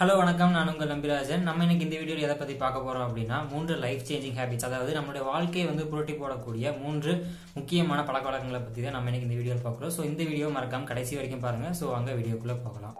Hello வணக்கம். நான் உங்கள் நம்பிராஜன். நம்ம இன்னைக்கு இந்த வீடியோவில் எதை பற்றி பார்க்க போகிறோம் அப்படின்னா மூன்று லைஃப் சேஞ்சிங் ஹேபிட்ஸ் அதாவது நம்மளுடைய வாழ்க்கையை வந்து புரட்டி போடக்கூடிய மூன்று முக்கியமான பழக்க வழக்கங்களை பற்றி தான் நம்ம இன்னைக்கு இந்த வீடியோவில் பார்க்குறோம். ஸோ இந்த வீடியோ மறக்காம கடைசி வரைக்கும் பாருங்கள் ஸோ அங்கே வீடியோக்குள்ளே போகலாம்.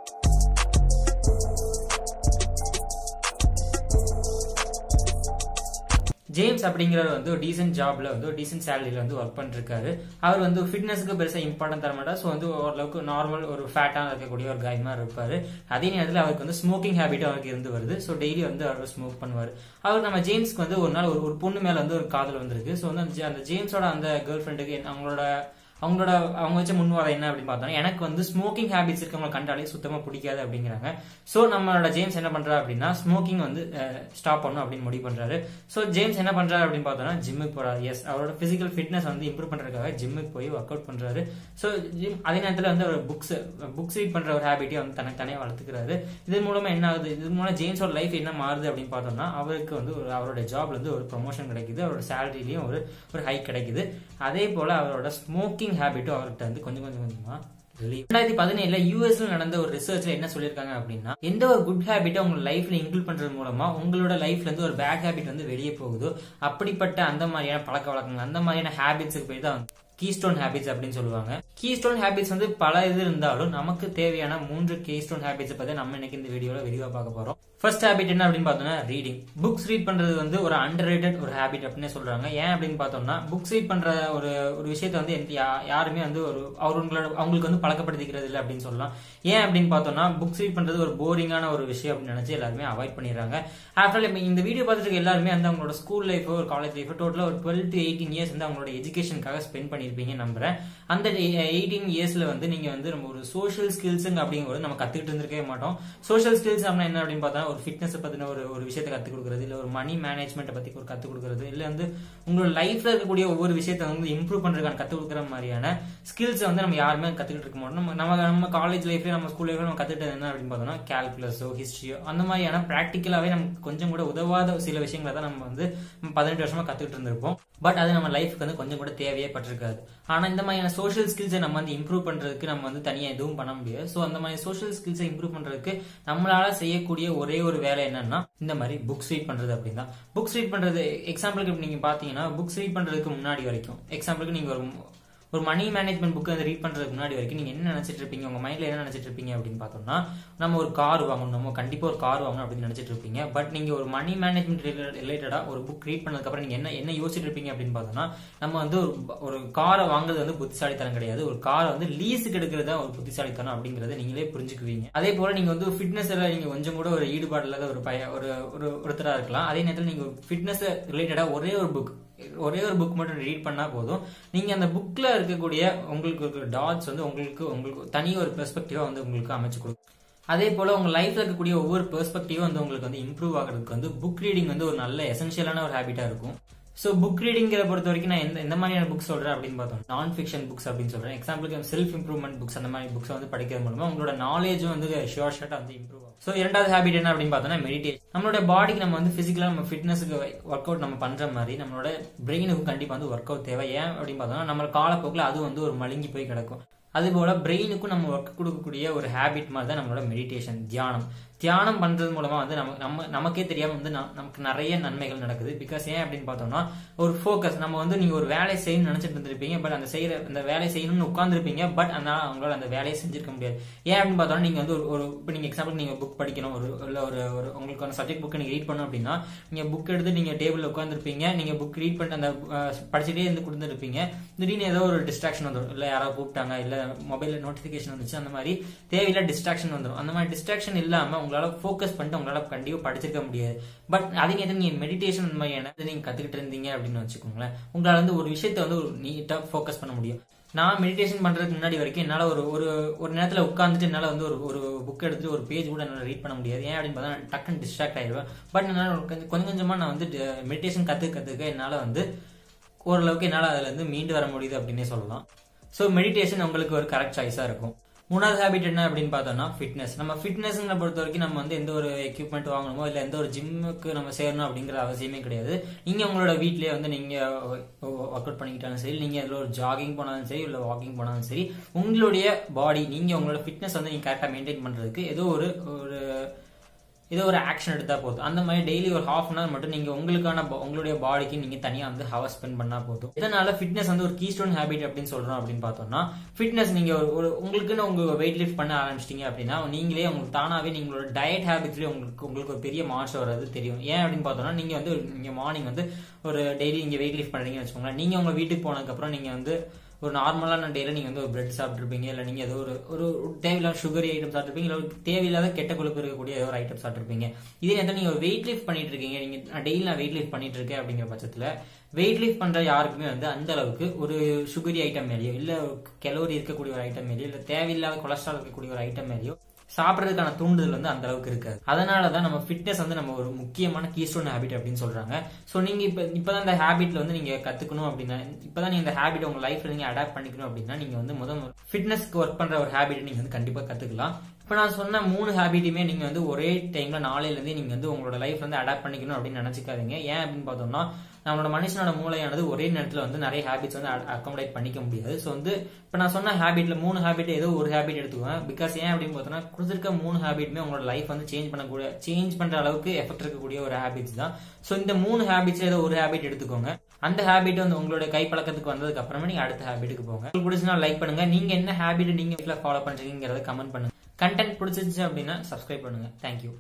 ஜேம்ஸ் அப்படிங்கிறவர் வந்து ஒரு டீசென்ட் ஜாப்ல வந்து ஒரு டீசென்ட் சேலரியில வந்து ஒர்க் பண்ணிருக்காரு. அவர் வந்து ஃபிட்னஸ்க்கு பெருசாக இம்பார்ட்டன் தர மாட்டார். ஸோ வந்து ஓரளவுக்கு நார்மல் ஒரு ஃபேட்டாக இருக்கக்கூடிய ஒரு காய் மாதிரி இருப்பார். அதே நேரத்தில் அவருக்கு வந்து ஸ்மோக்கிங் ஹேபிட் அவருக்கு இருந்து வருது. ஸோ டெய்லி வந்து அவர் ஸ்மோக் பண்ணுவார். அவர் நம்ம ஜேம்ஸ்க்கு வந்து ஒரு நாள் ஒரு ஒரு பொண்ணு மேலே வந்து ஒரு காதல் வந்திருக்கு. ஸோ வந்து அந்த- அந்த ஜேம்ஸோட அந்த கேர்ள் ஃப்ரெண்டுக்கு அவங்களோட அவங்களோட அவங்க வச்ச முன்வாதம் என்ன அப்படின்னு பார்த்தோம்னா எனக்கு வந்து ஸ்மோக்கிங் ஹேபிட்ஸ் இருக்கவங்களை கண்டாலே சுத்தமா பிடிக்காது அப்படிங்கிறாங்க. ஸோ நம்மளோட ஜேம்ஸ் என்ன பண்றாரு அப்படின்னா ஸ்மோக்கிங் வந்து ஸ்டாப் பண்ணணும் அப்படின்னு முடிவு பண்றாரு. ஸோ ஜேம்ஸ் என்ன பண்றாரு அப்படின்னு பார்த்தோம்னா ஜிம்முக்கு போறாரு. எஸ் அவரோட பிசிக்கல் ஃபிட்னஸ் வந்து இம்ப்ரூவ் பண்றதுக்காக ஜிம்முக்கு போய் ஒர்க் அவுட் பண்றாரு. ஸோ ஜிம் அதே நேரத்தில் வந்து அவர் புக்ஸ் புக்ஸ் ரீட் பண்ற ஒரு ஹேபிட்டே வந்து தனக்கு தனியாக வளர்த்துக்கிறாரு. இது மூலமா என்ன ஆகுது? இது மூலம் ஜேம்ஸோட லைஃப் என்ன மாறுது அப்படின்னு பார்த்தோம்னா அவருக்கு வந்து ஒரு அவரோட ஜாப்ல இருந்து ஒரு ப்ரொமோஷன் கிடைக்குது. அவரோட சேலரிலையும் ஒரு ஒரு ஹைக் கிடைக்குது. அதே போல அவரோட ஸ்மோக்கிங் ஹேபிட்டும் அவர்கிட்ட வந்து கொஞ்சம் கொஞ்சம் கொஞ்சமா ரெண்டாயிரத்தி பதினேழுல யூஎஸ்ல நடந்த ஒரு ரிசர்ச்ல என்ன சொல்லியிருக்காங்க அப்படின்னா எந்த ஒரு குட் ஹேபிட்டை உங்க லைஃப்ல இன்க்ளூட் பண்றது மூலமா உங்களோட லைஃப்ல இருந்து ஒரு பேட் ஹேபிட் வந்து வெளியே போகுதோ அப்படிப்பட்ட அந்த மாதிரியான பழக்க வழக்கங்கள் அந்த மாதிரியான ஹேபிட்ஸுக்கு போய் தான் கீஸ்டோன் ஹேபிட்ஸ் அப்படின்னு சொல்லுவாங்க. கீஸ்டோன் ஹேபிட்ஸ் வந்து பல இது இருந்தாலும் நமக்கு தேவையான மூன்று கீஸ்டோன் ஹேபிட்ஸ் பத்தி நம்ம இன்னைக்கு இந்த வீடியோல விரிவா பார்க்க போறோம். ஃபர்ஸ்ட் ஹேபிட் என்ன அப்படின்னு பார்த்தோம்னா ரீடிங் புக்ஸ் ரீட் பண்றது வந்து ஒரு அண்டர் ரேட்டட் ஒரு ஹேபிட் அப்படின்னு சொல்றாங்க. ஏன் அப்படின்னு பார்த்தோம்னா புக்ஸ் ரீட் பண்ற ஒரு ஒரு விஷயத்த வந்து யா- யாருமே வந்து ஒரு அவங்களோட அவங்களுக்கு வந்து பழக்கப்படுத்திக்கிறது இல்லை அப்படின்னு சொல்லலாம். ஏன் அப்படின்னு பார்த்தோம்னா புக்ஸ் ரீட் பண்றது ஒரு போரிங்கான ஒரு விஷயம் அப்படின்னு நினைச்சு எல்லாருமே அவாய்ட் பண்ணிடுறாங்க. ஆஃப்டர் இந்த வீடியோ பார்த்துட்டு எல்லாருமே வந்து அவங்களோட ஸ்கூல் லைஃபோ ஒரு காலேஜ் லைஃபோ டோட்டலாக ஒரு டுவெல் டு எயிட்டீன் இயர்ஸ் வந்து அவங்களோட எஜுகேஷனுக்காக ஸ்பெண்ட் பண்ணியிருப்பீங்க நம்புறேன். அந்த எயிட்டீன் இயர்ஸ்ல வந்து நீங்க வந்து நம்ம ஒரு சோஷியல் ஸ்கில்ஸுங்க அப்படிங்கிறது நம்ம கத்துக்கிட்டு இருந்திருக்கவே மாட்டோம். சோஷியல் ஸ்கில்ஸ் அப்படின்னா என்ன அப்படின்னு பார்த்தா ஒரு ஃபிட்னஸ் பத்தின ஒரு ஒரு விஷயத்தை கத்துக் கொடுக்குறது இல்ல ஒரு மணி மேனேஜ்மெண்ட் பத்தி ஒரு கத்துக் கொடுக்குறது இல்ல வந்து உங்களோட லைஃப்ல இருக்கக்கூடிய ஒவ்வொரு விஷயத்த வந்து இம்ப்ரூவ் பண்றதுக்கான கத்துக் கொடுக்குற மாதிரியான ஸ்கில்ஸ் வந்து நம்ம யாருமே கத்துக்கிட்டு இருக்க மாட்டோம். நம்ம நம்ம நம்ம காலேஜ் லைஃப்ல நம்ம ஸ்கூல் லைஃப்ல நம்ம கத்துக்கிட்டது என்ன அப்படின்னு பார்த்தோம்னா கால்குலஸோ ஹிஸ்டரியோ அந்த மாதிரியான ப்ராக்டிக்கலாவே நமக்கு கொஞ்சம் கூட உதவாத சில விஷயங்களை தான் நம்ம வந்து பதினெட்டு வருஷமா கத்துக்கிட்டு இருந்திருப்போம். பட் அது நம்ம லைஃப்க்கு வந்து கொஞ்சம் கூட தேவையே பட்டிருக்காது. ஆனா இந்த மாதிரியான சோஷியல் ஸ்கில்ஸை நம்ம வந்து இம்ப்ரூவ் பண்றதுக்கு நம்ம வந்து தனியா எதுவும் பண்ண முடியாது. ஸோ அந்த மாதிரி சோஷியல் ஸ்கில்ஸை இம்ப்ரூவ் பண்றதுக்கு நம்மளால செய்யக்கூடிய ஒரே ஒரு வேலை என்னன்னா இந்த மாதிரி புக்ஸ் ரீட் பண்றது அப்படின்னா புக்ஸ் ரீட் பண்றது எக்ஸாம்பிளுக்கு நீங்க பாத்தீங்கன்னா புக்ஸ் ரீட் பண்றதுக்கு முன்னாடி வரைக்கும் எக்ஸாம்பிளுக்கு நீங்க ஒரு ஒரு மணி மேனேஜ்மெண்ட் புக் வந்து ரீட் பண்றதுக்கு முன்னாடி வரைக்கும் நீங்க என்ன நினைச்சிட்டு இருப்பீங்க? உங்க மைண்ட்ல என்ன நினைச்சிட்டு இருப்பீங்க அப்படின்னு பார்த்தோம்னா நம்ம ஒரு கார் வாங்கணும். நம்ம கண்டிப்பா ஒரு கார் வாங்கணும் அப்படின்னு நினைச்சிட்டு இருப்பீங்க. பட் நீங்க ஒரு மணி மேனேஜ்மெண்ட் ரிலேட்டடா ஒரு புக் ரீட் பண்ணதுக்கு அப்புறம் நீங்க என்ன என்ன யோசிச்சுட்டு இருப்பீங்க அப்படின்னு பார்த்தோம்னா நம்ம வந்து ஒரு ஒரு காரை வாங்குறது வந்து புத்திசாலித்தனம் கிடையாது. ஒரு காரை வந்து லீஸுக்கு எடுக்கிறது தான் ஒரு புத்திசாலித்தனம் அப்படிங்கறத நீங்களே புரிஞ்சுக்குவீங்க. அதே போல நீங்க வந்து ஃபிட்னஸ்ல நீங்க கொஞ்சம் கூட ஒரு ஈடுபாடு இல்லாத ஒரு பய ஒரு ஒரு ஒருத்தரா இருக்கலாம். அதே நேரத்தில் நீங்க ஃபிட்னஸ் ரிலேட்டடா ஒரே ஒரு புக் ஒரே ஒரு புக் மட்டும் ரீட் பண்ணா போதும். நீங்க அந்த புக்ல இருக்கக்கூடிய உங்களுக்கு இருக்கிற டாட்ஸ் வந்து உங்களுக்கு உங்களுக்கு தனி ஒரு பெர்ஸ்பெக்டிவாக வந்து உங்களுக்கு அமைச்சு கொடுக்கும். அதே போல உங்க லைஃப்பில் இருக்கக்கூடிய ஒவ்வொரு பெர்ஸ்பெக்டிவும் வந்து உங்களுக்கு வந்து இம்ப்ரூவ் ஆகிறதுக்கு வந்து புக் ரீடிங் வந்து ஒரு நல்ல எசென்ஷியலான ஒரு ஹேபிட்டாக இருக்கும். ஸோ புக் ரீடிங்கிற பொறுத்த வரைக்கும் நான் எந்த எந்த மாதிரியான புக் சொல்கிறேன் அப்படின்னு பார்த்தோம். நான் ஃபிக்ஷன் புக்ஸ் அப்படின்னு சொல்கிறேன் எக்ஸாம்பிளுக்கு செல்ஃப் இம்ப்ரூவ்மெண்ட் புக்ஸ் அந்த மாதிரி புக்ஸ் வந்து படிக்கிறது மூலமா உங்களோட நாலேஜ் வந்து ஷோர் ஷார்ட்டாக வந்து இம்ப்ரூவ் ஆகும். ஸோ இரண்டாவது ஹேபிட் என்ன அப்படின்னு பார்த்தோம்னா மெடிடேஷன் நம்மளோட பாடிக்கு நம்ம வந்து ஃபிசிக்கலாக நம்ம ஃபிட்னஸுக்கு ஒர்க் அவுட் நம்ம பண்ணுற மாதிரி நம்மளோட பிரெயினுக்கு கண்டிப்பாக வந்து ஒர்க் அவுட் தேவை. ஏன் அப்படின்னு பார்த்தோம்னா நம்ம காலப்போக்கில் அது வந்து ஒரு மழுங்கி போய் கிடக்கும். அதுபோல் பிரெயினுக்கும் நம்ம ஒர்க் கொடுக்கக்கூடிய ஒரு ஹேபிட் மாதிரி தான் நம்மளோட மெடிடேஷன் தியானம். தியானம் பண்றது மூலமா வந்து நம்ம நம்ம நமக்கே தெரியாம வந்து நமக்கு நிறைய நன்மைகள் நடக்குது. பிகாஸ் ஏன் அப்படின்னு பார்த்தோம்னா ஒரு ஃபோக்கஸ் நம்ம வந்து நீங்க ஒரு வேலையை செய்யணும்னு நினைச்சிட்டு இருந்திருப்பீங்க பட் அந்த செய்யற அந்த வேலையை செய்யணும்னு உட்கார்ந்துருப்பீங்க பட் அதனால அவங்களால அந்த வேலையை செஞ்சிருக்க முடியாது. ஏன் அப்படின்னு பார்த்தோம்னா நீங்க வந்து ஒரு ஒரு இப்போ நீங்க எக்ஸாம்பிள் நீங்க புக் படிக்கணும் ஒரு இல்லை ஒரு ஒரு உங்களுக்கான சப்ஜெக்ட் புக் நீங்க ரீட் பண்ணணும் அப்படின்னா நீங்க புக் எடுத்து நீங்க டேபிளில் உட்காந்துருப்பீங்க நீங்க புக் ரீட் பண்ணி அந்த படிச்சுட்டே இருந்து கொடுத்துருப்பீங்க திடீர்னு ஏதோ ஒரு டிஸ்ட்ராக்ஷன் வந்துடும் இல்ல யாராவது கூப்பிட்டாங்க இல்ல மொபைலில் நோட்டிபிகேஷன் வந்துச்சு அந்த மாதிரி தேவையில்லை டிஸ்ட்ராக்ஷன் வந்துடும் அந்த மாதிரி டிஸ்ட்ராக்ஷன் இல்லாம உங்களால் ஃபோக்கஸ் பண்ணிட்டு உங்களால் கண்டிப்பாக படிச்சிருக்க முடியாது. பட் அதே நேரத்தில் நீங்க மெடிடேஷன் அந்த மாதிரியான இதை நீங்கள் கற்றுக்கிட்டு இருந்தீங்க அப்படின்னு வச்சுக்கோங்களேன். உங்களால் வந்து ஒரு விஷயத்தை வந்து ஒரு நீட்டாக ஃபோக்கஸ் பண்ண முடியும். நான் மெடிடேஷன் பண்ணுறதுக்கு முன்னாடி வரைக்கும் என்னால் ஒரு ஒரு ஒரு நேரத்தில் உட்காந்துட்டு என்னால் வந்து ஒரு ஒரு புக் எடுத்துட்டு ஒரு பேஜ் கூட என்னால் ரீட் பண்ண முடியாது. ஏன் அப்படின்னு பார்த்தா நான் டக்குன்னு டிஸ்ட்ராக்ட் ஆயிடுவேன் பட் என்னால் கொஞ்சம் கொஞ்சம் கொஞ்சமாக நான் வந்து மெடிடேஷன் கற்றுக்கிறதுக்கு என்னால் வந்து ஓரளவுக்கு என்னால் அதில் இருந்து மீண்டு வர முடியுது அப்படின்னே சொல்லலாம். ஸோ மெடிடேஷன் உங்களுக்கு ஒரு கரெக்ட் சாய்ஸாக இருக்கும். மூணாவது ஹேபிட் என்ன அப்படின்னு பார்த்தோம்னா ஃபிட்னஸ் நம்ம ஃபிட்னஸ்ங்கிற பொறுத்த வரைக்கும் நம்ம வந்து எந்த ஒரு எக்யூப்மெண்ட் வாங்கணுமோ இல்லை எந்த ஒரு ஜிம்முக்கு நம்ம சேரணும் அப்படிங்கிற அவசியமே கிடையாது. நீங்கள் உங்களோட வீட்டிலேயே வந்து நீங்கள் ஒர்க் அவுட் பண்ணிக்கிட்டாலும் சரி நீங்கள் அதில் ஒரு ஜாகிங் போனாலும் சரி இல்லை வாக்கிங் போனாலும் சரி உங்களுடைய பாடி நீங்கள் உங்களோட ஃபிட்னஸ் வந்து நீங்கள் கரெக்டாக மெயின்டைன் பண்ணுறதுக்கு ஏதோ ஒரு ஒரு ஏதோ ஒரு ஆக்ஷன் எடுத்தால் போதும். அந்த மாதிரி டெய்லி ஒரு ஹாஃப் அன் ஹவர் மட்டும் நீங்கள் உங்களுக்கான உங்களுடைய பாடிக்கு நீங்கள் தனியாக வந்து ஹவர் ஸ்பெண்ட் பண்ணால் போதும். இதனால ஃபிட்னஸ் வந்து ஒரு கீஸ்டோன் ஹேபிட் அப்படின்னு சொல்கிறோம் அப்படின்னு பார்த்தோம்னா ஃபிட்னஸ் நீங்கள் ஒரு ஒரு உங்களுக்குன்னு உங்கள் வெயிட் லிஃப்ட் பண்ண ஆரம்பிச்சிட்டீங்க அப்படின்னா நீங்களே உங்களுக்கு தானாகவே நீங்களோட டயட் ஹேபிட்ஸ்லேயே உங்களுக்கு உங்களுக்கு ஒரு பெரிய மாற்றம் வர்றது தெரியும். ஏன் அப்படின்னு பார்த்தோம்னா நீங்கள் வந்து நீங்கள் மார்னிங் வந்து ஒரு டெய்லி நீங்கள் வெயிட் லிஃப்ட் பண்ணுறீங்கன்னு வச்சுக்கோங்களேன். நீங்கள் உங்கள் வீட்டுக்கு போனதுக்கப்புறம் நீங்கள் வந்து ஒரு நார்மலான டேல நீங்க வந்து ஒரு பிரெட் சாப்பிட்டுருப்பீங்க இல்ல நீங்க ஏதோ ஒரு ஒரு தேவையில்லாத சுகரி ஐட்டம் சாப்பிட்டுருப்பீங்க இல்ல ஒரு தேவையில்லாத கெட்ட கொழுப்பு இருக்கக்கூடிய ஏதோ ஒரு ஐட்டம் சாப்பிட்டுருப்பீங்க. இதே நேரத்தில் நீங்க வெயிட் லிஃப்ட் பண்ணிட்டு இருக்கீங்க நீங்க டெய்லி நான் வெயிட் லிஃப்ட் பண்ணிட்டு இருக்கேன் அப்படிங்கிற பட்சத்துல வெயிட் லிஃப்ட் பண்ற யாருக்குமே வந்து அந்த அளவுக்கு ஒரு சுகரி ஐட்டம் மேலேயோ இல்ல கெலோரி இருக்கக்கூடிய ஒரு ஐட்டம் மேலேயோ இல்ல தேவையில்லாத கொலஸ்ட்ரால் இருக்கக்கூடிய ஒரு ஐட்டம் மேலேயோ சாப்பிட்றதுக்கான தூண்டுதல் வந்து அந்த அளவுக்கு இருக்காது. அதனால தான் நம்ம ஃபிட்னஸ் வந்து நம்ம ஒரு முக்கியமான கீஸ்டோன் ஹேபிட் அப்படின்னு சொல்றாங்க. ஸோ நீங்க இப்ப இப்பதான் இந்த ஹேபிட்ல வந்து நீங்க கத்துக்கணும் அப்படின்னா இப்பதான் நீங்க இந்த ஹேபிட் உங்க லைஃப்ல நீங்க அடாப்ட் பண்ணிக்கணும் அப்படின்னா நீங்க வந்து முதல் ஃபிட்னஸ்க்கு ஒர்க் பண்ற ஒரு ஹேபிட் நீங்க வந்து கண்டிப்பா கத்துக்கலாம். இப்போ நான் சொன்ன மூணு ஹேபிட்டுமே நீங்கள் வந்து ஒரே டைம்ல நாளையிலேருந்து நீங்கள் வந்து உங்களோட லைஃப் வந்து அடாப்ட் பண்ணிக்கணும் அப்படின்னு நினச்சிக்காதீங்க. ஏன் அப்படின்னு பார்த்தோம்னா நம்மளோட மனுஷனோட மூளையானது ஒரே நேரத்தில் வந்து நிறைய ஹேபிட்ஸ் வந்து அக்காமடேட் பண்ணிக்க முடியாது. ஸோ வந்து இப்போ நான் சொன்ன ஹேபிட்ல மூணு ஹேபிட் ஏதோ ஒரு ஹேபிட் எடுத்துக்குவேன். பிகாஸ் ஏன் அப்படின்னு பார்த்தோம்னா கொடுத்துருக்க மூணு ஹேபிட்டுமே உங்களோட லைஃப் வந்து சேஞ்ச் பண்ணக்கூடிய சேஞ்ச் பண்ற அளவுக்கு எஃபெக்ட் இருக்கக்கூடிய ஒரு ஹேபிட்ஸ் தான். ஸோ இந்த மூணு ஹேபிட்ஸ் ஏதோ ஒரு ஹேபிட் எடுத்துக்கோங்க. அந்த ஹேபிட் வந்து உங்களோட கைப்பழக்கத்துக்கு வந்ததுக்கு அப்புறமா நீங்க அடுத்த ஹேபிட்டுக்கு போங்க. உங்களுக்கு பிடிச்சினா லைக் பண்ணுங்க. நீங்க என்ன ஹேபிட் நீங்க ஃபாலோ பண்றீங்கிறத கமெண்ட் பண்ணுங்க. கண்டென்ட் பிடிச்சிருந்துச்சு அப்படின்னா சப்ஸ்கிரைப் பண்ணுங்க. தேங்க்யூ